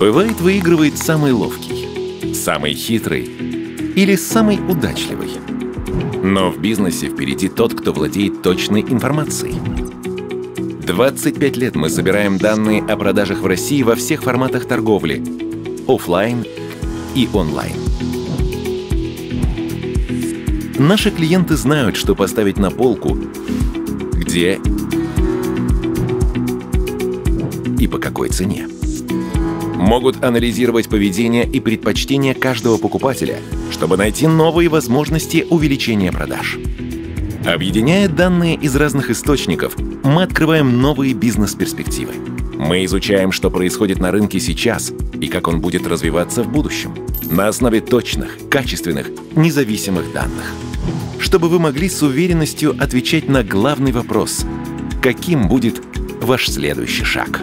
Бывает, выигрывает самый ловкий, самый хитрый или самый удачливый. Но в бизнесе впереди тот, кто владеет точной информацией. 25 лет мы собираем данные о продажах в России во всех форматах торговли – офлайн и онлайн. Наши клиенты знают, что поставить на полку, где и по какой цене. Могут анализировать поведение и предпочтения каждого покупателя, чтобы найти новые возможности увеличения продаж. Объединяя данные из разных источников, мы открываем новые бизнес-перспективы. Мы изучаем, что происходит на рынке сейчас и как он будет развиваться в будущем. На основе точных, качественных, независимых данных. Чтобы вы могли с уверенностью отвечать на главный вопрос – каким будет ваш следующий шаг?